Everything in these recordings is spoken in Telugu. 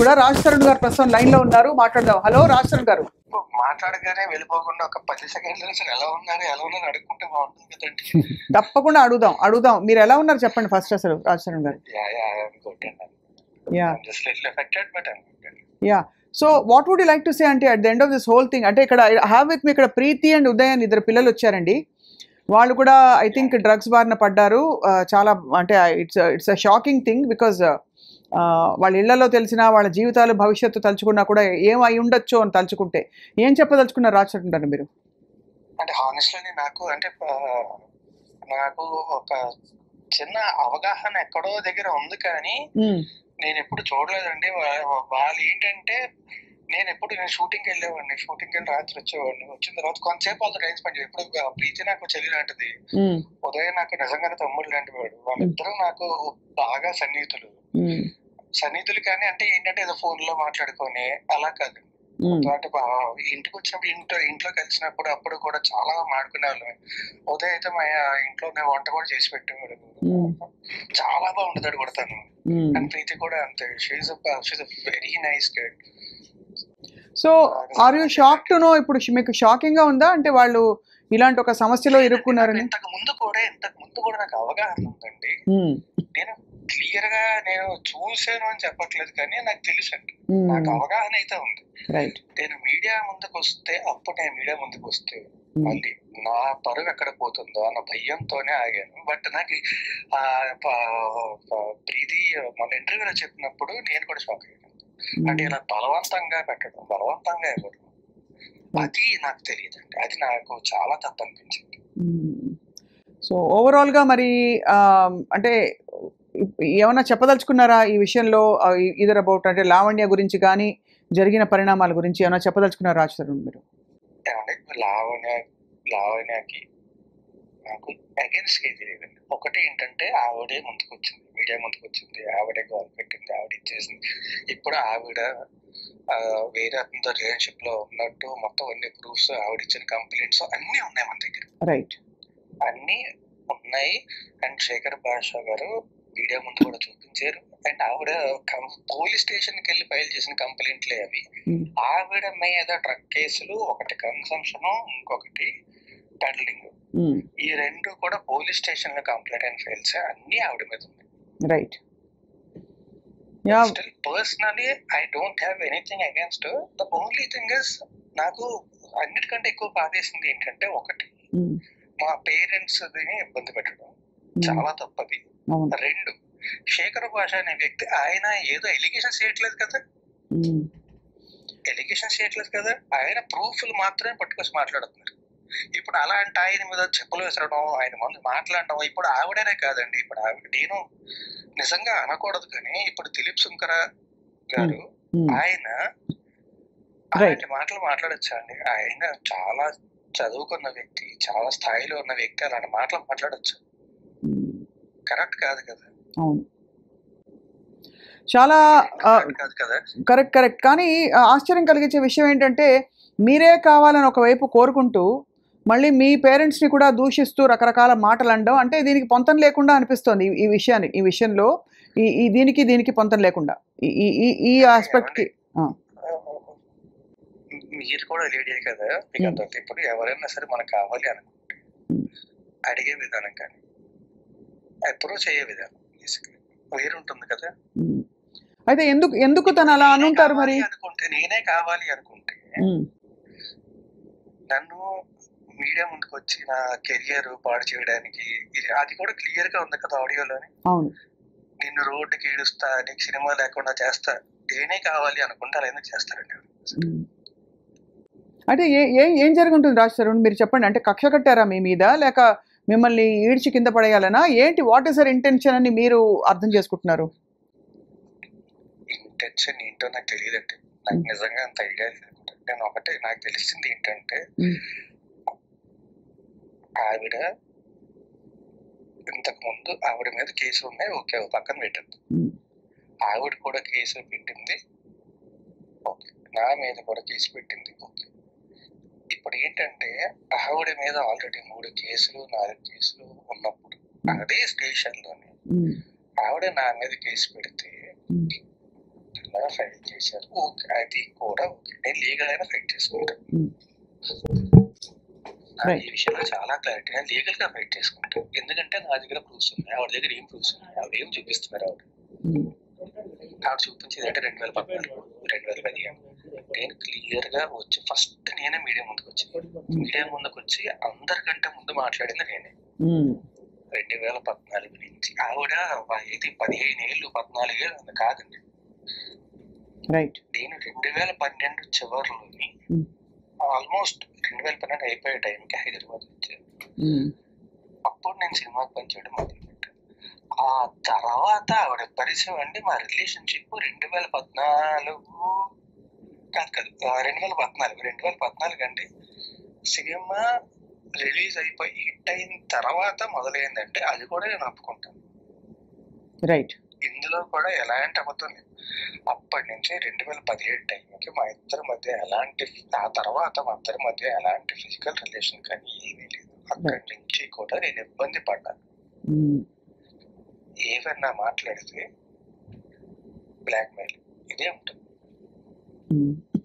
కూడా రాజ్ తరుణ్ గారు ప్రస్తుతం లైన్లో ఉన్నారు. మాట్లాడదాం. హలో రాజ్ తరుణ్ గారు. మాట్లాడగానే వెళ్ళిపోకుండా ఒక పది సెకండ్ల నుంచి ఎలా ఉన్నారు ఎలా ఉన్నారు బాగుంటుంది కదండి. తప్పకుండా అడుగుదాం అడుగుదాం. మీరు ఎలా ఉన్నారు చెప్పండి ఫస్ట్ అసలు రాజ్ తరుణ్ గారు. Yeah so what would you like to say అంటే at the end of this whole thing అంటే ఇక్కడ హ్యావ్ విత్ మీ ఇక్కడ ప్రీతి అండ్ ఉదయ్ అని ఇద్దరు పిల్లలు వచ్చారండి. వాళ్ళు కూడా ఐ థింక్ డ్రగ్స్ బారిన పడ్డారు. చాలా అంటే it's it's a shocking thing because వాళ్ళ ఇళ్ళలో తెలిసిన వాళ్ళ జీవితాలు భవిష్యత్తు తలుచుకున్నా కూడా ఏం అయి ఉండొచ్చు అని తలుచుకుంటే ఏం చెప్పదలుచుకున్నారు రాచుకుంటారు మీరు? అంటే హానెస్ట్లీ నాకు అంటే నాకు ఒక చిన్న అవగాహన ఎక్కడో దగ్గర ఉంది కానీ. నేను ఎప్పుడు చూడలేదండి. వాళ్ళు ఏంటంటే నేను ఎప్పుడు నేను షూటింగ్ వెళ్ళేవాడిని. షూటింగ్ వెళ్ళి రాత్రి వచ్చేవాడిని. వచ్చిన తర్వాత కొంతసేపు వాళ్ళతో టైం స్పెండ్ ఆ ప్రీతి నాకు చెల్లి లాంటిది. ఉదయం నాకు నిజంగానే తమ్ముడు లాంటి వాడు. వాళ్ళిద్దరూ నాకు బాగా సన్నిహితులు. సన్నిహితులు కానీ అంటే ఏంటంటే ఏదో ఫోన్లో మాట్లాడుకొని అలా కాదు. అంటే ఇంటికి వచ్చినప్పుడు ఇంట్లో ఇంట్లో కలిసినప్పుడు అప్పుడు కూడా చాలా మాడుకునే వాళ్ళం ఉదయం అయితే మా ఇంట్లోనే వంట కూడా చేసి పెట్టేవాడు. చాలా బాగుంటుంది కూడా తను. మ్మ్. అండ్ ప్రీతి కూడా అంతే. She she very nice guide so are you shock to know ఇప్పుడు మీకు షాకింగ్గా ఉందా? అంటే వాళ్ళు ఇలాంటి ఒక సమస్యలో ఇరుక్కున్నారని? ఇంతకు ముందు కూడా ఇంతకు ముందు కూడా నాకు అవగాహన ఉందండి. నేను క్లియర్గా నేను చూసాను అని చెప్పట్లేదు కానీ నాకు తెలుసండి. నాకు అవగాహన అయితే ఉంది. నేను మీడియా ముందుకు వస్తే అప్పుడు నేను మీడియా ముందుకు వస్తే. మళ్ళీ నా పరువు ఎక్కడ పోతుందో అన్న భయంతోనే ఆగాను. బట్ నాకు ఆ ప్రీతి మన ఇంటర్వ్యూలో చెప్పినప్పుడు నేను కూడా షాక్ అయ్యాను. అంటే ఇలా బలవంతంగా పెట్టడం బలవంతంగా ఇవ్వడం అది నాకు తెలియదండి. అది నాకు చాలా తప్పు అనిపించింది సో ఓవరాల్గా మరి అంటే ఏమైనా చెప్పదలుచుకున్నారా ఈ విషయంలో? ఇదర్ అబౌట్ అంటే లావణ్య గురించి కానీ జరిగిన పరిణామాల గురించి ఏమైనా చెప్పదలుచుకున్నారా రాజ్ మీరు? లావణ్య లావణ్యకి నాకు అగేన్స్ట్ ఏది లేదండి. ఒకటి ఏంటంటే ఆవిడే ముందుకు వచ్చింది మీడియా ముందుకు వచ్చింది ఆవిడే గోల్ పెట్టింది ఆవిడ ఇచ్చేసింది. ఇప్పుడు ఆవిడ వేరే అతనితో రిలేషన్షిప్లో ఉన్నట్టు మొత్తం అన్ని ప్రూఫ్స్ ఆవిడ ఇచ్చిన కంప్లైంట్స్ అన్ని ఉన్నాయి మన దగ్గర. రైట్ అన్ని ఉన్నాయి. అండ్ శేఖర్ భాష గారు మీడియా ముందు కూడా చూపించారు. అండ్ ఆవిడ పోలీస్ స్టేషన్కి వెళ్ళి ఫైల్ చేసిన కంప్లైంట్లే అవి. ఆవిడ మీద డ్రగ్ కేసులు ఒకటి కన్సంప్షన్ ఇంకొకటి పెడలింగ్. ఈ రెండు కూడా పోలీస్ స్టేషన్లో కంప్లైంట్ అండ్ ఫైల్స్ అన్ని ఆవిడ మీద ఉంది right. Still personally I don't have anything against the only thing is నాకు అన్నిటికంటే ఎక్కువ బాధేసింది ఏంటంటే ఒకటి. మా పేరెంట్స్ ఇబ్బంది పెట్టడం. చాలా తప్పది. రెండు. శేఖర్ భాష అనే వ్యక్తి ఆయన ఏదో ఎలిగేషన్ చేయట్లేదు కదా. మ్మ్. ఎలిగేషన్ చేయట్లేదు కదా. ఆయన ప్రూఫ్లు మాత్రమే పట్టుకొచ్చి మాట్లాడుతున్నారు. ఇప్పుడు అలాంటి ఆయన మీద చెప్పులు విసరడం ఆయన ముందు మాట్లాడడం ఇప్పుడు ఆవిడనే కాదండి. ఇప్పుడు ఆవిడ నేను నిజంగా అనకూడదు కానీ ఇప్పుడు దిలీప్ శంకర గారు. ఆయన అలాంటి మాటలు మాట్లాడొచ్చా అండి? ఆయన చాలా చదువుకున్న వ్యక్తి చాలా స్థాయిలో ఉన్న వ్యక్తి అలాంటి మాటలు మాట్లాడొచ్చు. కరెక్ట్ కాదు కదా. అవును. చాలా కరెక్ట్ కరెక్ట్ కానీ ఆశ్చర్యం కలిగించే విషయం ఏంటంటే మీరే కావాలని ఒకవైపు కోరుకుంటూ మళ్ళీ మీ పేరెంట్స్ని కూడా దూషిస్తూ రకరకాల మాటలు అనడం అంటే దీనికి పొంతం లేకుండా అనిపిస్తోంది ఈ- విషయాన్ని ఈ విషయంలో. ఈ ఈ దీనికి దీనికి పొంతం లేకుండా. ఈ- ఈ ఆస్పెక్ట్కి మీరు కూడా లేడీ కదా. మీకు. అంత ఇప్పుడు ఎవరైనా సరే మనకు కావాలి అనుకుంటే. అడిగే విధానం కానీ. అప్రోచ్ అయ్యే విధానం వేరుంటుంది కదా. అయితే ఎందుకు ఎందుకు తను అలా అనుంటారు మరి? అనుకుంటే నేనే కావాలి అనుకుంటే నన్ను మీడియా ముందుకు వచ్చి నా కెరియర్ పాడు చేయడానికి అది కూడా క్లియర్గా ఉంది కదా ఆడియోలోని. నిన్ను రోడ్డుకి ఈడుస్తా నీకు సినిమా లేకుండా చేస్తా నేనే కావాలి అనుకుంటే అలా ఎందుకు చేస్తారండి. అంటే ఏ ఏ ఏం జరుగుంటుంది రాజ్ మీరు చెప్పండి. అంటే కక్ష కట్టారా మీ మీద? లేక మిమ్మల్ని ఈడ్చి కింద పడేయాలనా? ఏంటి? వాట్ ఇస్ అర్ ఇంటెన్షన్ అని మీరు అర్థం చేసుకుంటున్నారు? ఇంటెన్షన్ ఏంటో నాకు తెలియదండి. నాకు Hmm. నిజంగా అంత ఐడియా లేదు. నేను ఒకటే నాకు తెలిసింది ఏంటంటే Hmm. ఆవిడ ఇంతకు ముందు ఆవిడ మీద కేసులు ఉన్నాయి. ఓకే పక్కన పెట్టద్దు. ఉమ్, ఆవిడ కూడా కేసు పెట్టింది. ఓకే నా మీద కూడా కేసు పెట్టింది. ఓకే. ఇప్పుడు ఏంటంటే ఆవిడ మీద ఆల్రెడీ మూడు కేసులు నాలుగు కేసులు ఉన్నప్పుడు అదే స్టేషన్లోనే ఆవిడ నా మీద కేసు పెడితే ఫైల్ చేశారు. ఓకే అది కూడా ఓకే. నేను లీగల్ అయినా ఫైట్ చేసుకుంటాను. ఈ విషయంలో చాలా క్లారిటీ నేను లీగల్గా ఫైట్ చేసుకుంటాను ఎందుకంటే నా దగ్గర ప్రూఫ్స్ ఉన్నాయి. ఆవిడ దగ్గర ఏం ప్రూఫ్స్ ఉన్నాయి? ఆవిడ ఏం చూపిస్తున్నారు ఆవిడ? ఆవిడ చూపించేది అంటే రెండు వేల పద్నాలుగు రెండు వేల పదిహేను. నేను క్లియర్గా వచ్చి ఫస్ట్ నేనే మీడియా ముందుకు వచ్చి మీడియా ముందుకు వచ్చి అందరికంటే ముందు మాట్లాడింది నేనే. రెండు వేల పద్నాలుగు నుంచి ఆవిడ ఇది పదిహేను ఏళ్ళు పద్నాలుగు ఏళ్ళు కాదండి. రైట్. నేను రెండు వేల పన్నెండు చివరిలోని. ఆల్మోస్ట్ రెండు వేల పన్నెండు అయిపోయే టైంకి హైదరాబాద్ వచ్చాను అప్పుడు నేను సినిమాకి పనిచేయడం మొదలుపెట్టాను ఆ తర్వాత ఆవిడ పరిచయం అండి మా రిలేషన్షిప్ రెండు వేల పద్నాలుగు కాదు కాదు. రెండు వేల పద్నాలుగు రెండు వేల పద్నాలుగు అండి సినిమా రిలీజ్ అయిపోయి హిట్ అయిన తర్వాత మొదలైందంటే అది కూడా నేను ఒప్పుకుంటాను. రైట్. ఇందులో కూడా ఎలాంటి అబద్ధం లేదు. అప్పటి నుంచి రెండు వేల పదిహేడు టైంకి మా ఇద్దరి మధ్య ఎలాంటి ఆ తర్వాత మా ఇద్దరి మధ్య ఎలాంటి ఫిజికల్ రిలేషన్ కానీ ఏమీ లేదు. అక్కడి నుంచి కూడా నేను ఇబ్బంది పడ్డాను. ఏవన్నా మాట్లాడితే బ్లాక్ మెయిల్ ఇదే ఉంటుంది.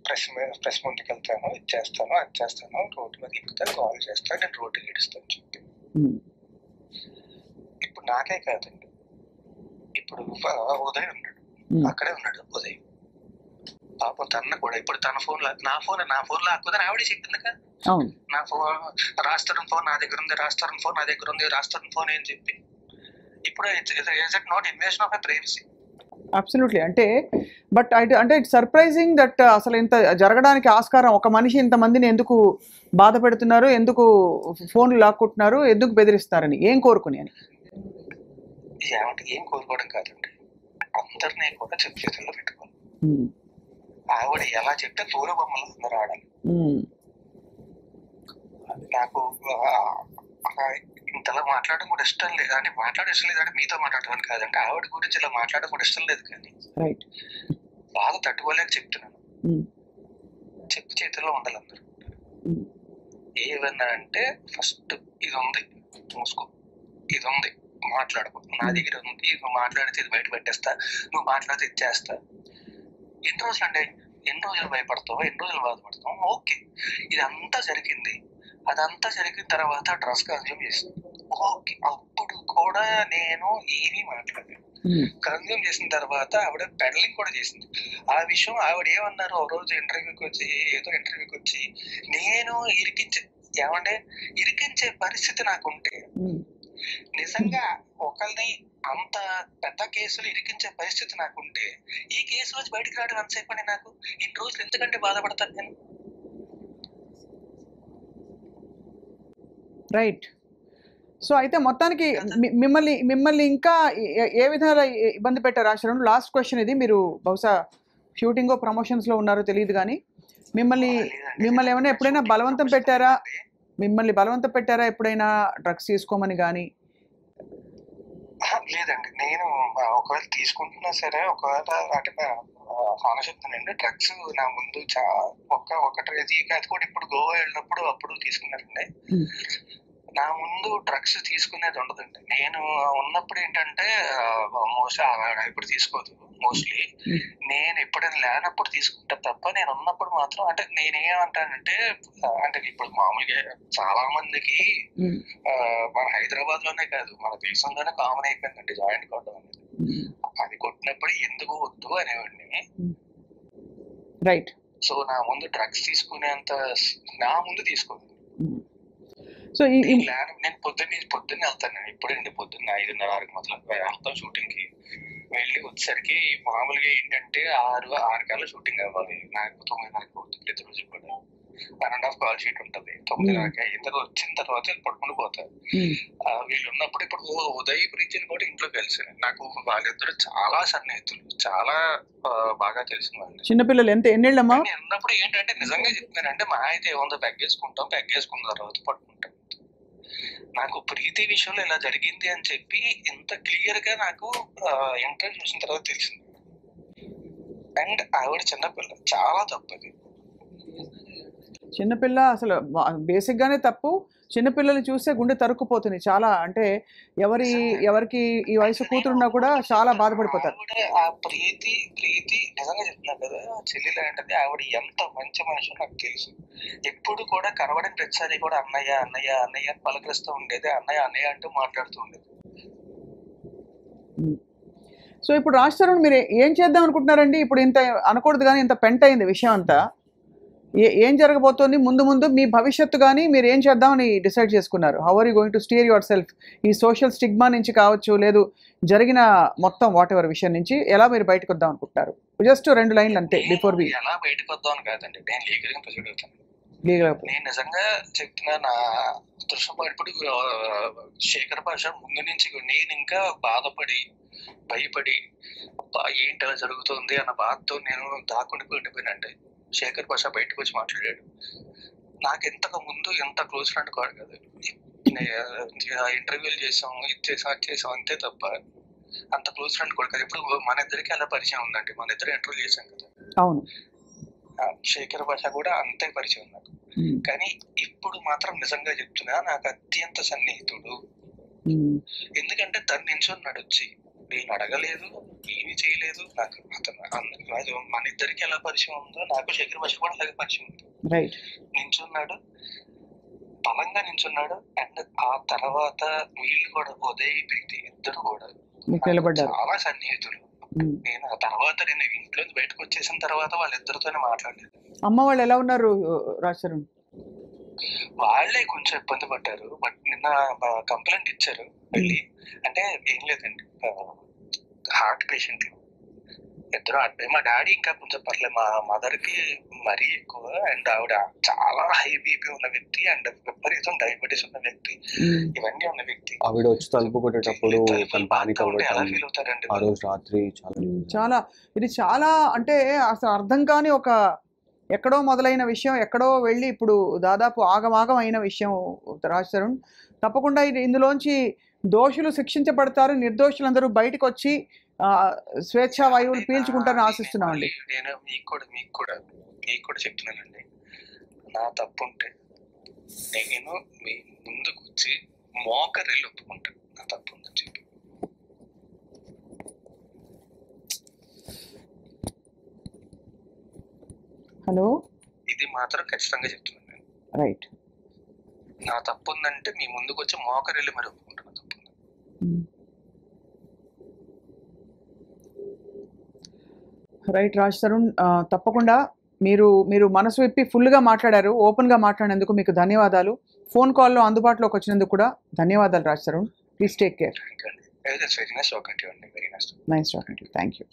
ప్రెస్ మీద ప్రెస్ ముందుకు వెళ్తాను ఇది చేస్తాను అది చేస్తాను రోడ్డు మీద ఎక్కుతా కాల్ చేస్తాను నేను రోడ్డు గడిస్తాను చెప్పి. ఇప్పుడు నాకే కాదండి. ఇప్పుడు ఉదయ్ ఉన్నాడు. అక్కడే ఉన్నాడు ఉదయ్. పాపం తన కూడా ఇప్పుడు తన ఫోన్ నా ఫోన్ నా ఫోన్లో ఆకుదని ఆవిడే చెప్పింది కదా. నా ఫోన్ రాస్తారం ఫోన్ నా దగ్గర ఉంది రాస్తారం ఫోన్ నా దగ్గర ఉంది రాస్తారం ఫోన్ అని చెప్పి. ఇప్పుడు it not invasion of a privacy absolutely అంటే బట్ అంటే ఇట్స్ సర్ప్రైజింగ్ దట్ అసలు ఇంత జరగడానికి ఆస్కారం ఒక మనిషి ఇంతమందిని ఎందుకు బాధ పెడుతున్నారు ఎందుకు ఫోన్లు లాక్కుంటున్నారు ఎందుకు బెదిరిస్తారని ఏం కోరుకుని అని? ఏం కోరుకోవడం కాదండి. అందరినీ కూడా చేతుల్లో పెట్టుకోవాలి. ఆవిడ ఎలా చెప్తే తోలు బొమ్మలు అందరూ ఆడాలి. నాకు ఇంతలా మాట్లాడడం కూడా ఇష్టం లేదు. అంటే మాట్లాడడం ఇష్టం లేదంటే మీతో మాట్లాడడం కాదంటే ఆవిడ గురించి ఇలా మాట్లాడడం కూడా ఇష్టం లేదు కానీ రైట్ బాధ తట్టుకోలేక చెప్తున్నాను. ఉమ్, చెప్పు చేతుల్లో ఉండాలి అందరూ. ఉమ్, ఏమన్నా అంటే ఫస్ట్ ఇది ఉంది మూసుకో. ఇది ఉంది మాట్లాడుకో. నా దగ్గర ఉంది. నువ్వు మాట్లాడితే ఇది బయట పెట్టేస్తా. నువ్వు మాట్లాడితే ఇది చేస్తా ఎన్ని రోజులు అంటే ఎన్ని రోజులు భయపడతావు? ఎన్ని రోజులు బాధపడతావు? ఓకే. ఇదంతా జరిగింది. అదంతా జరిగిన తర్వాత డ్రస్ కన్జ్యూమ్ చేసింది ఓకే. అప్పుడు కూడా నేను ఏమీ మాట్లాడలేదు. కన్జ్యూమ్ చేసిన తర్వాత ఆవిడ పెడలింగ్ కూడా చేసింది. ఆ విషయం ఆవిడ ఏమన్నారు? ఒక రోజు ఇంటర్వ్యూకి వచ్చి ఏదో ఇంటర్వ్యూకి వచ్చి నేను ఇరికించే ఏమంటే ఇరికించే పరిస్థితి నాకుంటే నిజంగా ఒకరిని అంత పెద్ద కేసులు ఇరికించే పరిస్థితి నాకుంటే ఈ కేసు నుంచి బయటికి రావడం ఎంతసేపు అని నాకు? ఇన్ని రోజులు ఎందుకంటే బాధపడతాను నేను? రైట్. సో అయితే మొత్తానికి మిమ్మల్ని మిమ్మల్ని ఇంకా ఏ- విధాల ఇబ్బంది పెట్టారు? ఆశ్రమం లాస్ట్ క్వశ్చన్ ఇది. మీరు బహుశా షూటింగ్ ప్రమోషన్స్లో ఉన్నారో తెలియదు కానీ మిమ్మల్ని మిమ్మల్ని ఏమైనా ఎప్పుడైనా బలవంతం పెట్టారా? మిమ్మల్ని బలవంతం పెట్టారా ఎప్పుడైనా డ్రగ్స్ తీసుకోమని కానీ? లేదండి. నేను ఒకవేళ తీసుకుంటున్నా సరే ఒకవేళ అంటే హాన చెప్తానండి డ్రగ్స్ నా ముందు చా ఒక్క ఒకటి అది కూడా ఇప్పుడు గోవా వెళ్ళినప్పుడు అప్పుడు తీసుకున్నారండి. నా ముందు డ్రగ్స్ తీసుకునేది ఉండదండి. నేను ఉన్నప్పుడు ఏంటంటే మోస్ట్ ఇప్పుడు తీసుకోదు మోస్ట్లీ Hmm. నేను ఎప్పుడైనా లేనప్పుడు తీసుకుంటా తప్ప నేను ఉన్నప్పుడు మాత్రం అంటే నేనేమంటానంటే అంటే ఇప్పుడు మామూలుగా చాలా మందికి ఆ, మన హైదరాబాద్లోనే కాదు మన దేశంలోనే కామన్ అయిపోయిందండి జాయింట్ కొట్టడం అనేది. ఉమ్, అది కొట్టినప్పుడు ఎందుకు వద్దు అనేవాడిని. రైట్ సో నా ముందు డ్రగ్స్ తీసుకునేంత నా ముందు తీసుకోదు. సో ఈ నేను నేను పొద్దున్న పొద్దున్న వెళ్తాను. ఇప్పుడండి పొద్దున్న ఐదున్నర ఆరుకి మొదలు వెళ్తాం షూటింగ్కి వెళ్ళి వచ్చేసరికి మామూలుగా ఏంటంటే ఆరు ఆరు కల్లా షూటింగ్ అవ్వాలి. నాకు తొమ్మిదిన్నరకి అవుతుంది. ప్రతిరోజు కూడా. One and half call sheet ఉంటుంది. తొమ్మిదిన్నరకి అయిన తర్వాత వచ్చిన తర్వాత పడుకుని పోతారు వీళ్ళు ఉన్నప్పుడు ఇప్పుడు ఉదయ్ ప్రీతిని కూడా ఇంట్లో కలిసాను నాకు వాళ్ళిద్దరు చాలా సన్నిహితులు. చాలా బాగా తెలిసిన వాళ్ళు చిన్నపిల్లలు ఎంత ఎన్నేళ్ళమ్మా? నేను ఉన్నప్పుడు ఏంటంటే నిజంగా చెప్తున్నానంటే మా అయితే ఏముందో పెగ్గేసుకుంటాం పెగ్గేసుకున్న తర్వాత పట్టుకుంటాం నాకు ప్రీతి విషయంలో ఇలా జరిగింది అని చెప్పి ఇంత క్లియర్గా నాకు ఇంటర్వ్యూ చూసిన తర్వాత తెలిసింది. అండ్ ఆవిడ చిన్నపిల్ల చాలా తప్పది చిన్నపిల్ల అసలు బేసిక్ గానే తప్పు. చిన్నపిల్లల్ని చూస్తే గుండె తరుక్కుపోతుంది. చాలా అంటే ఎవరి ఎవరికి ఈ వయసు కూతురున్నా కూడా చాలా బాధపడిపోతారు. ప్రీతి ప్రీతి నిజంగా చెప్తున్నా కదా ఆ చెల్లి లాంటిది ఆవిడ ఎంత మంచి మనిషి నాకు తెలుసు. ఎప్పుడు కూడా కనబడిన ప్రతిసారి కూడా అన్నయ్య అన్నయ్య అన్నయ్య అని పలకరిస్తూ ఉండేది. అన్నయ్య అన్నయ్య అంటూ మాట్లాడుతూ ఉండేది. సో ఇప్పుడు రాష్ట్రం మీరు ఏం చేద్దాం అనుకుంటున్నారండి? ఇప్పుడు ఇంత అనకూడదు కానీ ఇంత పెంట అయింది విషయం అంతా. ఏ జరగబోతోంది? ముందు ముందు మీ భవిష్యత్తు కానీ మీరు ఏం చేద్దామని డిసైడ్ చేసుకున్నారు? How are you going to steer yourself ఈ సోషల్ స్టిగ్మా నుంచి కావచ్చు లేదు జరిగిన మొత్తం వాట్ ఎవర్ విషయం నుంచి ఎలా మీరు బయటకు వద్దాం అనుకుంటున్నారు? జస్ట్ రెండు లైన్లు అంతే బిఫోర్ నేను ఎలా బయటకు వద్దామని కాదండి. నేను లీగల్గా ప్రొసీడ్ అవుతాను. లీగల్ నేను నిజంగా చెప్తున్నా నా దృశ్యం ఇప్పుడు శేఖర్ భాష ముందు నుంచి నేను ఇంకా బాధపడి భయపడి ఏంటి అలా జరుగుతుంది అన్న బాధతో నేను దాక్కుని ఉండిపోయినండి శేఖర్ భాష బయటకు వచ్చి మాట్లాడాడు. నాకు ఇంతకు ముందు ఎంత క్లోజ్ ఫ్రెండ్ కాదు కదా. ఇంటర్వ్యూలు చేసాం ఇది చేసాం అది చేసాం అంతే తప్ప అంత క్లోజ్ ఫ్రెండ్ కూడా కాదు. ఇప్పుడు మన ఇద్దరికి అలా పరిచయం ఉందండి. మన ఇద్దరు ఇంటర్వ్యూ చేసాం కదా. అవును. శేఖర్ భాష కూడా అంతే పరిచయం నాకు ఉమ్, కానీ ఇప్పుడు మాత్రం నిజంగా చెప్తున్నా నాకు అత్యంత సన్నిహితుడు. ఎందుకంటే తను నించున్నాడు వచ్చి నేను అడగలేదు ఏమీ చేయలేదు. నాకు అతను మన ఇద్దరికి ఎలా పరిచయం ఉందో నాకు శేఖర్ భాష కూడా అలాగే పరిచయం ఉంది. నించున్నాడు. బలంగా నించున్నాడు. అండ్ ఆ తర్వాత వీళ్ళు కూడా ఉదయ్ ప్రీతి ఇద్దరు కూడా చాలా సన్నిహితులు. ఉమ్. నేను ఆ తర్వాత నేను ఇంట్లో బయటకు వచ్చేసిన తర్వాత వాళ్ళిద్దరితోనే మాట్లాడలేదు. అమ్మ వాళ్ళు ఎలా ఉన్నారు రాజశరణ్ వాళ్ళే కొంచెం ఇబ్బంది పడ్డారు. బట్ నిన్న కంప్లైంట్ ఇచ్చారు వెళ్ళి. అంటే ఏం లేదండి. హార్ట్ పేషెంట్లు ఇద్దరు అడ్డే మా డాడీ ఇంకా కొంచెం పర్లేదు. మా మదర్కి మరీ ఎక్కువ. అండ్ ఆవిడ చాలా హై బీపీ ఉన్న వ్యక్తి అండ్ విపరీతం డయాబెటీస్ ఉన్న వ్యక్తి. ఇవన్నీ ఉన్న వ్యక్తి. ఆవిడ వచ్చి తలుపు కొట్టేటప్పుడు ఎలా ఫీల్ అవుతారండి ఆ రోజు రాత్రి చాలా చాలా ఇది చాలా అంటే అసలు అర్థం కాని ఒక ఎక్కడో మొదలైన విషయం ఎక్కడో వెళ్ళి ఇప్పుడు దాదాపు ఆగమాగం అయిన విషయం రాశారు తప్పకుండా ఇది ఇందులోంచి దోషులు శిక్షించబడతారు నిర్దోషులందరూ బయటకు వచ్చి స్వేచ్ఛా వాయువులు పీల్చుకుంటారని ఆశిస్తున్నామండి. నేను మీకు కూడా మీకు కూడా మీకు కూడా చెప్తున్నానండి. నా తప్పు ఉంటే నేను మీ ముందుకు వచ్చి మోకరిల్లు ఒప్పుకుంటాను నా తప్పు ఉందని చెప్పి. హలో? ఇది మాత్రం ఖచ్చితంగా చెప్తున్నాను నేను. రైట్. నా తప్పు ఉందంటే మీ ముందుకు వచ్చి మోకరిల్లు మరి ఒప్పుకుంటాను నా తప్పు. రైట్ రాజ్ తరుణ్ తప్పకుండా మీరు మీరు మనసు విప్పి ఫుల్గా మాట్లాడారు ఓపెన్గా మాట్లాడినందుకు మీకు ధన్యవాదాలు. ఫోన్ కాల్లో అందుబాటులోకి వచ్చినందుకు కూడా ధన్యవాదాలు Raj Tarun. Please take care. Nice. Talking thank you